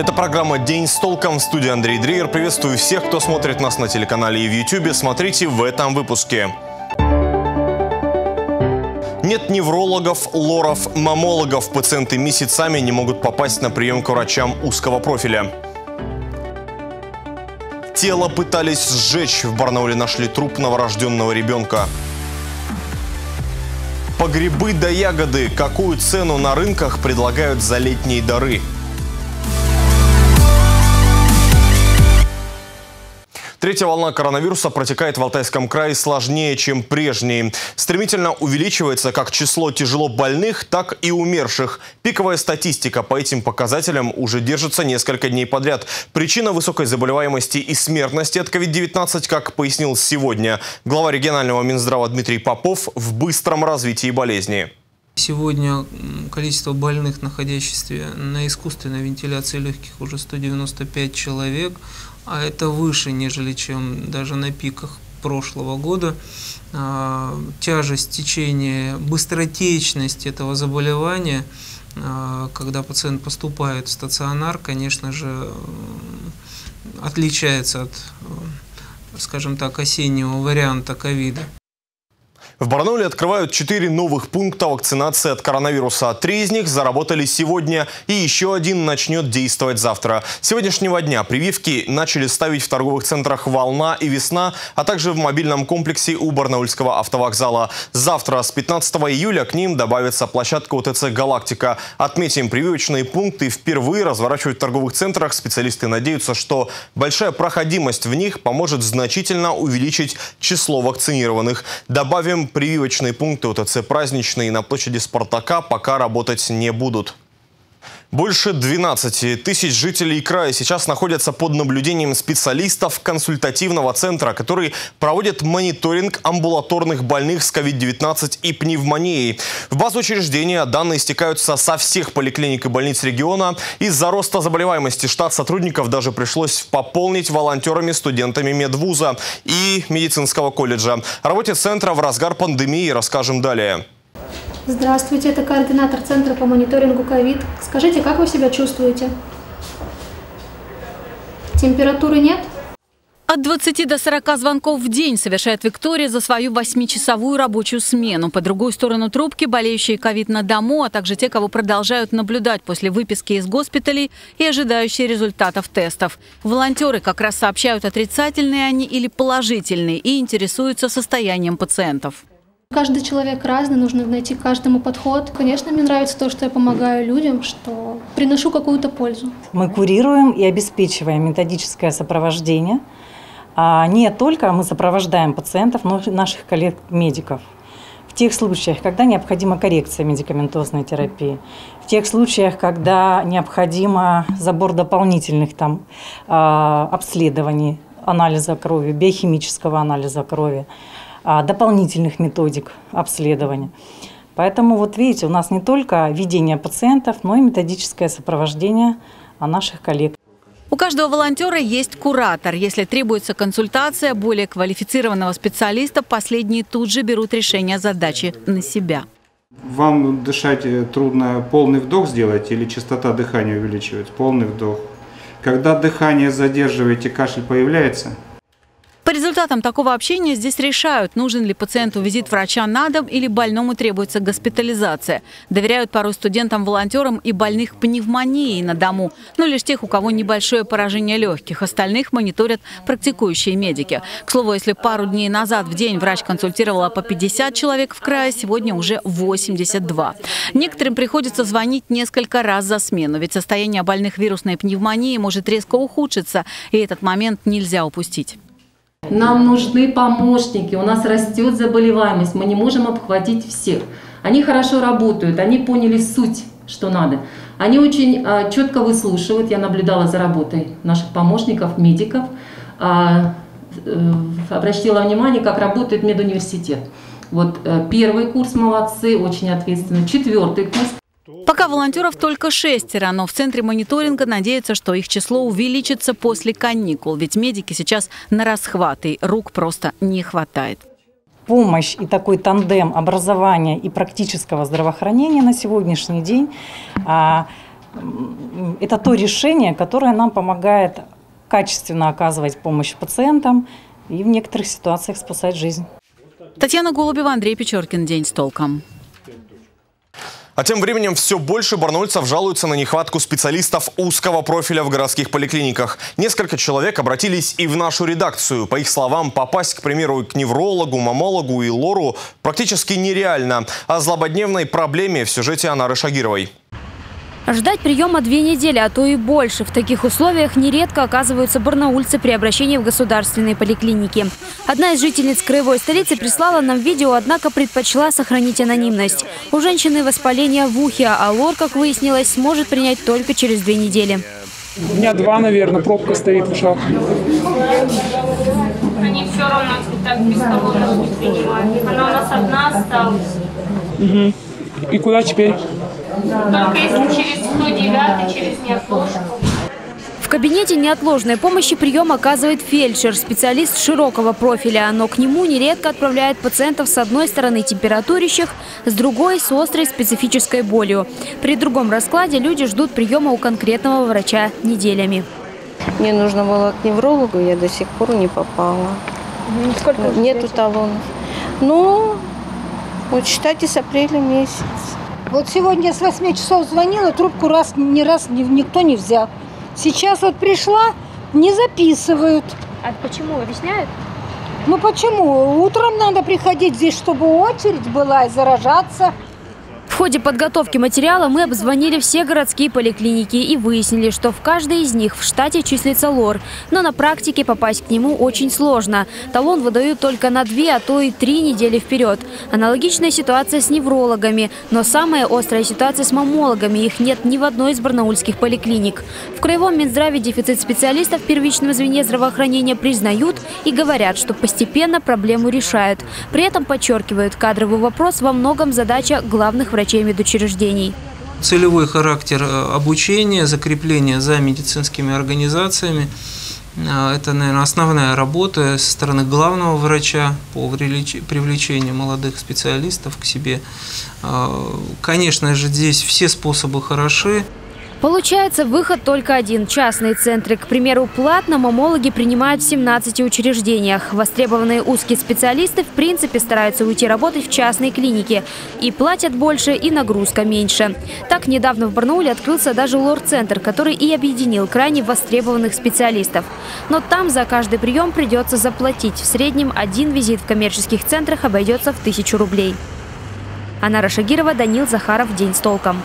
Это программа «День с толком» в студии Андрей Дриер. Приветствую всех, кто смотрит нас на телеканале и в YouTube. Смотрите в этом выпуске. Нет неврологов, лоров, мамологов. Пациенты месяцами не могут попасть на прием к врачам узкого профиля. Тело пытались сжечь. В Барнауле нашли труп новорожденного ребенка. По грибы до ягоды. Какую цену на рынках предлагают за летние дары? Третья волна коронавируса протекает в Алтайском крае сложнее, чем прежние. Стремительно увеличивается как число тяжело больных, так и умерших. Пиковая статистика по этим показателям уже держится несколько дней подряд. Причина высокой заболеваемости и смертности от COVID-19, как пояснил сегодня глава регионального Минздрава Дмитрий Попов, в быстром развитии болезни. Сегодня количество больных, находящихся на искусственной вентиляции легких, уже 195 человек а это выше, нежели чем даже на пиках прошлого года. А, тяжесть течения, быстротечность этого заболевания, а, когда пациент поступает в стационар, конечно же, отличается от, скажем так, осеннего варианта ковида. В Барнауле открывают четыре новых пункта вакцинации от коронавируса. Три из них заработали сегодня и еще один начнет действовать завтра. С сегодняшнего дня прививки начали ставить в торговых центрах «Волна» и «Весна», а также в мобильном комплексе у Барнаульского автовокзала. Завтра, с 15 июля, к ним добавится площадка УТЦ «Галактика». Отметим, прививочные пункты впервые разворачивают в торговых центрах. Специалисты надеются, что большая проходимость в них поможет значительно увеличить число вакцинированных. Добавим, прививочные пункты УТЦ «Праздничные» на площади «Спартака» пока работать не будут. Больше 12 тысяч жителей края сейчас находятся под наблюдением специалистов консультативного центра, который проводит мониторинг амбулаторных больных с COVID-19 и пневмонией. В базу учреждения данные стекаются со всех поликлиник и больниц региона. Из-за роста заболеваемости штат сотрудников даже пришлось пополнить волонтерами, студентами медвуза и медицинского колледжа. О работе центра в разгар пандемии расскажем далее. Здравствуйте, это координатор Центра по мониторингу ковид. Скажите, как вы себя чувствуете? Температуры нет? От 20 до 40 звонков в день совершает Виктория за свою восьмичасовую рабочую смену. По другую сторону трубки болеющие ковид на дому, а также те, кого продолжают наблюдать после выписки из госпиталей и ожидающие результатов тестов. Волонтеры как раз сообщают, отрицательные они или положительные, и интересуются состоянием пациентов. Каждый человек разный, нужно найти каждому подход. Конечно, мне нравится то, что я помогаю людям, что приношу какую-то пользу. Мы курируем и обеспечиваем методическое сопровождение. А не только мы сопровождаем пациентов, но и наших коллег-медиков. В тех случаях, когда необходима коррекция медикаментозной терапии, в тех случаях, когда необходимо забор дополнительных там, а, обследований, анализа крови, биохимического анализа крови, дополнительных методик обследования. Поэтому вот видите, у нас не только ведение пациентов, но и методическое сопровождение наших коллег. У каждого волонтера есть куратор. Если требуется консультация более квалифицированного специалиста, последние тут же берут решение задачи на себя. Вам дышать трудно полный вдох сделать или частота дыхания увеличивать? Полный вдох. Когда дыхание задерживаете, кашель появляется – по результатам такого общения здесь решают, нужен ли пациенту визит врача на дом или больному требуется госпитализация. Доверяют пару студентам-волонтерам и больных пневмонией на дому, но лишь тех, у кого небольшое поражение легких. Остальных мониторят практикующие медики. К слову, если пару дней назад в день врач консультировала по 50 человек в крае, сегодня уже 82. Некоторым приходится звонить несколько раз за смену, ведь состояние больных вирусной пневмонией может резко ухудшиться, и этот момент нельзя упустить. Нам нужны помощники, у нас растет заболеваемость, мы не можем обхватить всех. Они хорошо работают, они поняли суть, что надо. Они очень а, четко выслушивают, я наблюдала за работой наших помощников, медиков, а, э, обратила внимание, как работает медуниверситет. Вот э, первый курс молодцы, очень ответственно, четвертый курс Пока волонтеров только шестеро, но в центре мониторинга надеются, что их число увеличится после каникул, ведь медики сейчас на расхват, и рук просто не хватает. Помощь и такой тандем образования и практического здравоохранения на сегодняшний день а, это то решение, которое нам помогает качественно оказывать помощь пациентам и в некоторых ситуациях спасать жизнь. Татьяна Голубева, Андрей Печоркин. День с толком. А тем временем все больше барнольцев жалуются на нехватку специалистов узкого профиля в городских поликлиниках. Несколько человек обратились и в нашу редакцию. По их словам, попасть, к примеру, к неврологу, мамологу и лору практически нереально. О злободневной проблеме в сюжете Анары Шагировой. Ждать приема две недели, а то и больше. В таких условиях нередко оказываются барнаульцы при обращении в государственные поликлиники. Одна из жительниц краевой столицы прислала нам видео, однако предпочла сохранить анонимность. У женщины воспаление в ухе, а лор, как выяснилось, сможет принять только через две недели. Дня два, наверное, пробка стоит в ушах. Они все равно так без того нас не принимают. Она у нас одна осталась. Угу. И куда теперь? Только если через 109, через неотложку. В кабинете неотложной помощи прием оказывает фельдшер, специалист широкого профиля, но к нему нередко отправляют пациентов с одной стороны температурящих, с другой – с острой специфической болью. При другом раскладе люди ждут приема у конкретного врача неделями. Мне нужно было к неврологу, я до сих пор не попала. Сколько Нету талонов. Ну, вот считайте с апреля месяца. Вот сегодня с 8 часов звонила, трубку раз, ни раз ни- никто не взял. Сейчас вот пришла, не записывают. А почему? Объясняют? Ну почему? Утром надо приходить здесь, чтобы очередь была и заражаться. Ходе подготовки материала мы обзвонили все городские поликлиники и выяснили, что в каждой из них в штате числится лор. Но на практике попасть к нему очень сложно. Талон выдают только на две, а то и три недели вперед. Аналогичная ситуация с неврологами. Но самая острая ситуация с мамологами. Их нет ни в одной из барнаульских поликлиник. В Краевом Минздраве дефицит специалистов в первичном звене здравоохранения признают и говорят, что постепенно проблему решают. При этом подчеркивают, кадровый вопрос во многом задача главных врачей медучреждений. Целевой характер э, обучения, закрепление за медицинскими организациями э, – это, наверное, основная работа со стороны главного врача по привлеч- привлечению молодых специалистов к себе. Э, Конечно же, здесь все способы хороши. Получается, выход только один – частные центры. К примеру, платно мамологи принимают в 17 учреждениях. Востребованные узкие специалисты в принципе стараются уйти работать в частные клиники. И платят больше, и нагрузка меньше. Так, недавно в Барнауле открылся даже лор-центр, который и объединил крайне востребованных специалистов. Но там за каждый прием придется заплатить. В среднем один визит в коммерческих центрах обойдется в тысячу рублей. Анара Шагирова, Данил Захаров. День с толком.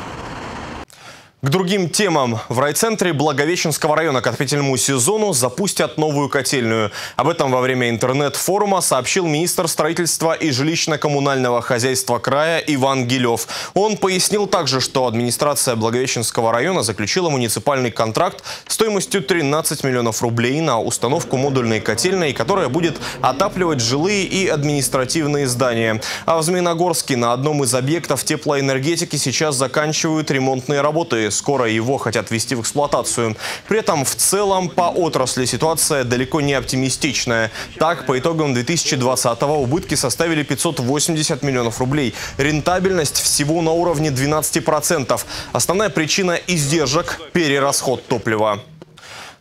К другим темам. В райцентре Благовещенского района к отопительному сезону запустят новую котельную. Об этом во время интернет-форума сообщил министр строительства и жилищно-коммунального хозяйства края Иван Гилев. Он пояснил также, что администрация Благовещенского района заключила муниципальный контракт стоимостью 13 миллионов рублей на установку модульной котельной, которая будет отапливать жилые и административные здания. А в Змеиногорске на одном из объектов теплоэнергетики сейчас заканчивают ремонтные работы. Скоро его хотят ввести в эксплуатацию. При этом в целом по отрасли ситуация далеко не оптимистичная. Так, по итогам 2020-го убытки составили 580 миллионов рублей. Рентабельность всего на уровне 12%. Основная причина издержек – перерасход топлива.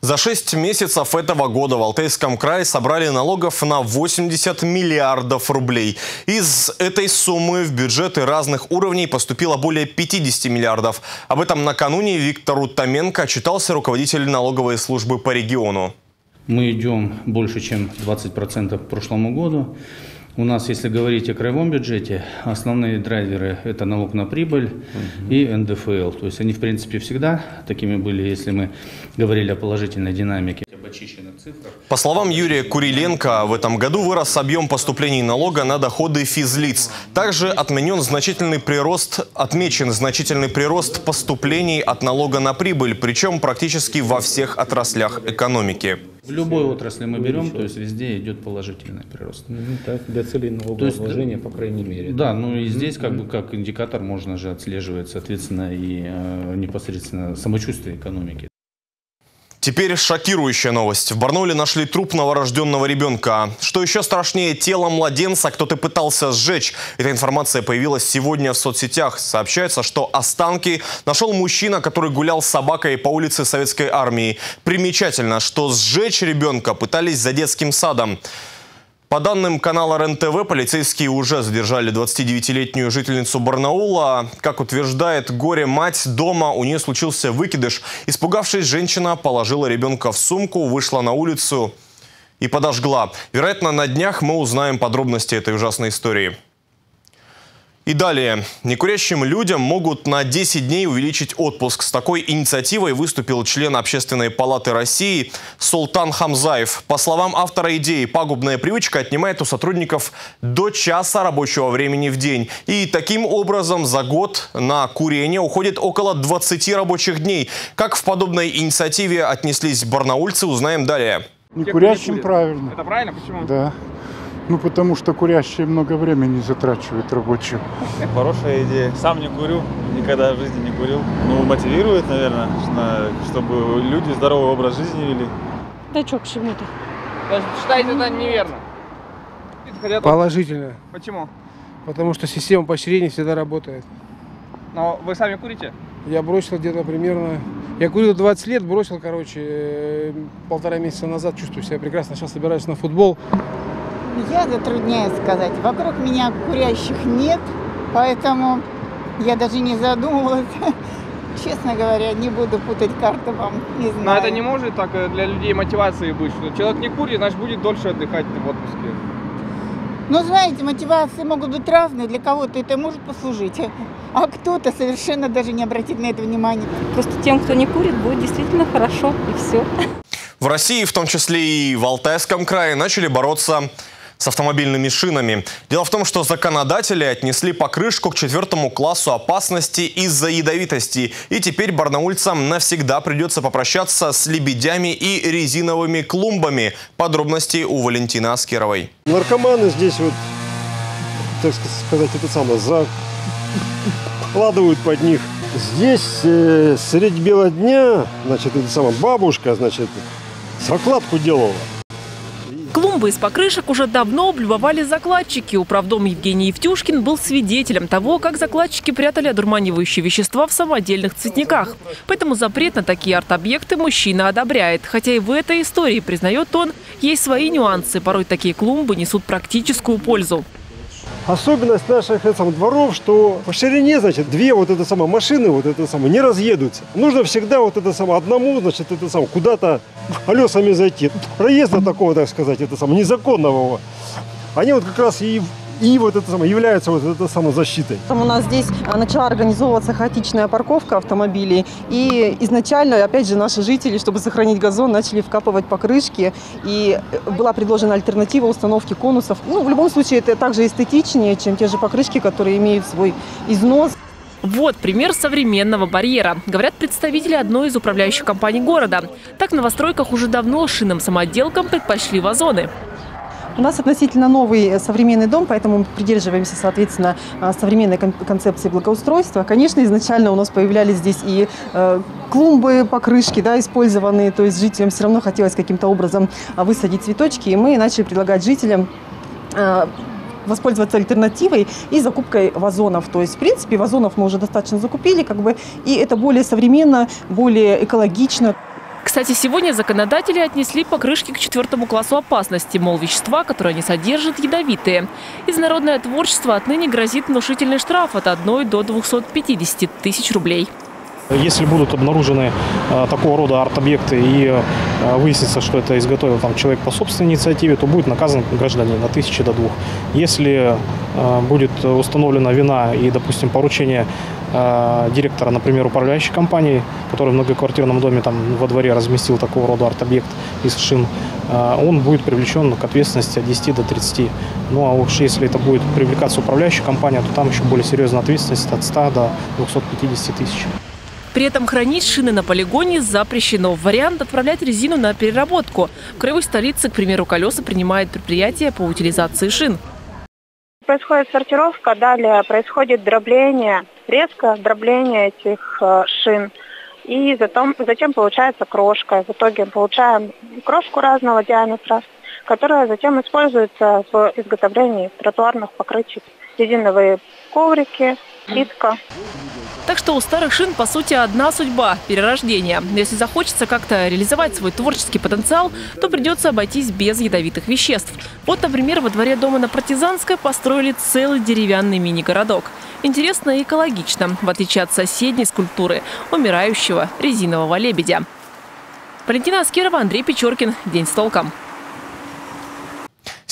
За 6 месяцев этого года в Алтайском крае собрали налогов на 80 миллиардов рублей. Из этой суммы в бюджеты разных уровней поступило более 50 миллиардов. Об этом накануне Виктору Томенко отчитался руководитель налоговой службы по региону. Мы идем больше, чем 20% к прошлому году. У нас, если говорить о краевом бюджете, основные драйверы – это налог на прибыль и НДФЛ. То есть они, в принципе, всегда такими были, если мы говорили о положительной динамике. Об очищенных цифрах. По словам Юрия Куриленко, в этом году вырос объем поступлений налога на доходы физлиц. Также отменен значительный прирост, отмечен значительный прирост поступлений от налога на прибыль, причем практически во всех отраслях экономики. В любой отрасли мы берем, то есть везде идет положительный прирост. Так, для целей налогообложения, по крайней мере. Да, ну и здесь как бы как индикатор можно же отслеживать, соответственно, и э, непосредственно самочувствие экономики. Теперь шокирующая новость. В Барнауле нашли труп новорожденного ребенка. Что еще страшнее, тело младенца кто-то пытался сжечь. Эта информация появилась сегодня в соцсетях. Сообщается, что останки нашел мужчина, который гулял с собакой по улице Советской Армии. Примечательно, что сжечь ребенка пытались за детским садом. По данным канала РЕН-ТВ, полицейские уже задержали 29-летнюю жительницу Барнаула. Как утверждает горе-мать, дома у нее случился выкидыш. Испугавшись, женщина положила ребенка в сумку, вышла на улицу и подожгла. Вероятно, на днях мы узнаем подробности этой ужасной истории. И далее. Некурящим людям могут на 10 дней увеличить отпуск. С такой инициативой выступил член Общественной палаты России Султан Хамзаев. По словам автора идеи, пагубная привычка отнимает у сотрудников до часа рабочего времени в день. И таким образом за год на курение уходит около 20 рабочих дней. Как в подобной инициативе отнеслись барнаульцы, узнаем далее. Некурящим правильно. Это правильно? Почему? Да. Ну, потому что курящие много времени затрачивают рабочим. Хорошая идея. Сам не курю, никогда в жизни не курил. Ну, мотивирует, наверное, чтобы люди здоровый образ жизни вели. Да что, почему-то? Считаете это неверно? Положительно. Почему? Потому что система поощрения всегда работает. Но вы сами курите? Я бросил где-то примерно... Я курил 20 лет, бросил, короче, э, полтора месяца назад. Чувствую себя прекрасно. Сейчас собираюсь на футбол. Я затрудняюсь сказать. Вокруг меня курящих нет, поэтому я даже не задумывалась. Честно говоря, не буду путать карты вам, не знаю. Но это не может так э, для людей мотивации быть, что человек не курит, значит будет дольше отдыхать в отпуске. Ну, знаете, мотивации могут быть разные. Для кого-то это может послужить, а кто-то совершенно даже не обратит на это внимания. Просто тем, кто не курит, будет действительно хорошо, и все. В России, в том числе и в Алтайском крае, начали бороться с автомобильными шинами. Дело в том, что законодатели отнесли покрышку к четвертому классу опасности из-за ядовитости. И теперь барнаульцам навсегда придется попрощаться с лебедями и резиновыми клумбами. Подробности у Валентины Аскеровой. Наркоманы здесь вот, так сказать, это самое, закладывают под них. Здесь э, средь бела дня, значит, это самая бабушка, значит, закладку делала. Клумбы из покрышек уже давно облюбовали закладчики. Управдом Евгений Евтюшкин был свидетелем того, как закладчики прятали одурманивающие вещества в самодельных цветниках. Поэтому запрет на такие арт-объекты мужчина одобряет. Хотя и в этой истории, признает он, есть свои нюансы. Порой такие клумбы несут практическую пользу. Особенность наших это, дворов, что по ширине, значит, две вот это самое машины, вот это самое, не разъедутся. Нужно всегда вот это самое одному, значит, это самое, куда-то колесами зайти. Проезда такого, так сказать, это самое, незаконного. Они вот как раз и и вот это самое является вот это самой защитой. Там у нас здесь а, начала организовываться хаотичная парковка автомобилей. И изначально, опять же, наши жители, чтобы сохранить газон, начали вкапывать покрышки. И э, была предложена альтернатива установки конусов. Ну, в любом случае, это также эстетичнее, чем те же покрышки, которые имеют свой износ. Вот пример современного барьера, говорят представители одной из управляющих компаний города. Так в новостройках уже давно шинным самоотделкам предпочли вазоны. У нас относительно новый э, современный дом, поэтому мы придерживаемся, соответственно, а, современной концепции благоустройства. Конечно, изначально у нас появлялись здесь и э, клумбы, покрышки, да, использованные, то есть жителям все равно хотелось каким-то образом а, высадить цветочки, и мы начали предлагать жителям э, воспользоваться альтернативой и закупкой вазонов. То есть, в принципе, вазонов мы уже достаточно закупили, как бы, и это более современно, более экологично. Кстати, сегодня законодатели отнесли покрышки к четвертому классу опасности, мол, вещества, которые они содержат, ядовитые. Изнародное творчество отныне грозит внушительный штраф от 1 до 250 тысяч рублей. Если будут обнаружены э, такого рода арт-объекты и э, выяснится, что это изготовил там, человек по собственной инициативе, то будет наказан гражданин на тысячи до двух. Если э, будет установлена вина и, допустим, поручение директора, например, управляющей компании, который в многоквартирном доме там во дворе разместил такого рода арт-объект из шин, он будет привлечен к ответственности от 10 до 30. Ну а уж если это будет привлекаться управляющая компания, то там еще более серьезная ответственность от 100 до 250 тысяч. При этом хранить шины на полигоне запрещено. Вариант отправлять резину на переработку. В краевой столице, к примеру, колеса принимает предприятие по утилизации шин. Происходит сортировка, далее происходит дробление, резко дробление этих э, шин. И затем, затем получается крошка. В итоге получаем крошку разного диаметра, которая затем используется в изготовлении тротуарных покрытий. Резиновые коврики, плитка. Так что у старых шин, по сути, одна судьба – перерождение. Если захочется как-то реализовать свой творческий потенциал, то придется обойтись без ядовитых веществ. Вот, например, во дворе дома на Партизанской построили целый деревянный мини-городок. Интересно и экологично, в отличие от соседней скульптуры – умирающего резинового лебедя. Валентина Аскерова, Андрей Печоркин. День с толком.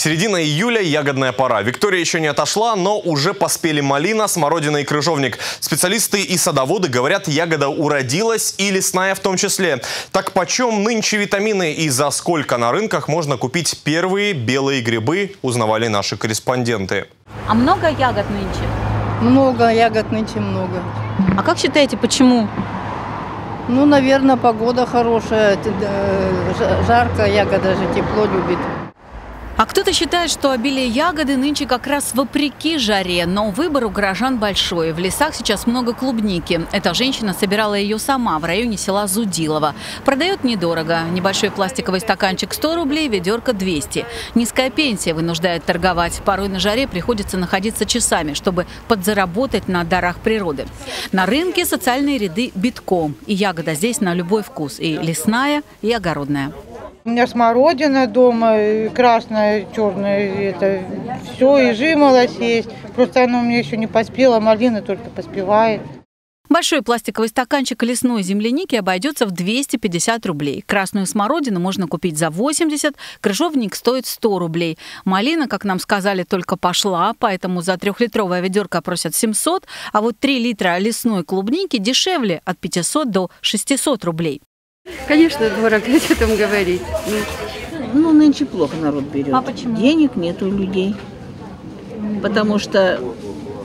Середина июля – ягодная пора. Виктория еще не отошла, но уже поспели малина, смородина и крыжовник. Специалисты и садоводы говорят, ягода уродилась и лесная в том числе. Так почем нынче витамины и за сколько на рынках можно купить первые белые грибы, узнавали наши корреспонденты. А много ягод нынче? Много ягод нынче много. А как считаете, почему? Ну, наверное, погода хорошая, жарко, ягода же тепло любит. А кто-то считает, что обилие ягоды нынче как раз вопреки жаре, но выбор у горожан большой. В лесах сейчас много клубники. Эта женщина собирала ее сама в районе села Зудилова. Продает недорого. Небольшой пластиковый стаканчик 100 рублей, ведерко 200. Низкая пенсия вынуждает торговать. Порой на жаре приходится находиться часами, чтобы подзаработать на дарах природы. На рынке социальные ряды битком. И ягода здесь на любой вкус. И лесная, и огородная. У меня смородина дома, красная, черная, это все, и жимолость есть. Просто она у меня еще не поспела, малина только поспевает. Большой пластиковый стаканчик лесной земляники обойдется в 250 рублей. Красную смородину можно купить за 80, крыжовник стоит 100 рублей. Малина, как нам сказали, только пошла, поэтому за трехлитровое ведерко просят 700, а вот 3 литра лесной клубники дешевле от 500 до 600 рублей. Конечно, дорого о этом говорить. Ну, нынче плохо народ берет. А почему? Денег нет у людей. Потому что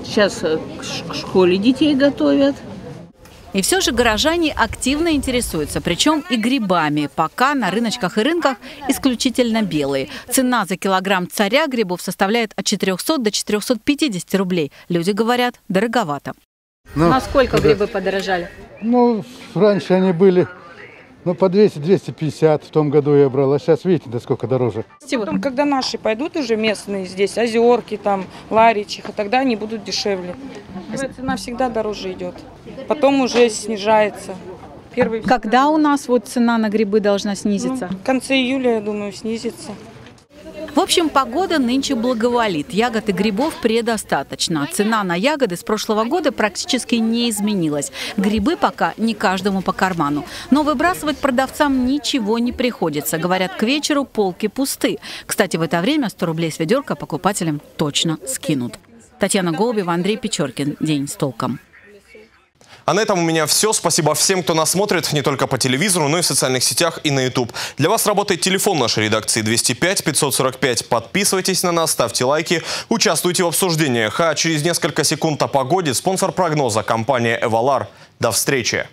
сейчас к школе детей готовят. И все же горожане активно интересуются, причем и грибами. Пока на рыночках и рынках исключительно белые. Цена за килограмм царя грибов составляет от 400 до 450 рублей. Люди говорят, дороговато. Ну, Насколько да. грибы подорожали? Ну, раньше они были ну, по 200-250 в том году я брал, а сейчас видите, да сколько дороже. Потом, когда наши пойдут уже местные здесь, озерки, там, ларичиха, тогда они будут дешевле. Цена всегда дороже идет. Потом уже снижается. Первый... Когда у нас вот цена на грибы должна снизиться? Ну, в конце июля, я думаю, снизится. В общем, погода нынче благоволит. Ягод и грибов предостаточно. Цена на ягоды с прошлого года практически не изменилась. Грибы пока не каждому по карману. Но выбрасывать продавцам ничего не приходится. Говорят, к вечеру полки пусты. Кстати, в это время 100 рублей с ведерка покупателям точно скинут. Татьяна Голубева, Андрей Печоркин. День с толком. А на этом у меня все. Спасибо всем, кто нас смотрит не только по телевизору, но и в социальных сетях и на YouTube. Для вас работает телефон нашей редакции 205 545. Подписывайтесь на нас, ставьте лайки, участвуйте в обсуждениях. А через несколько секунд о погоде спонсор прогноза – компания «Эвалар». До встречи!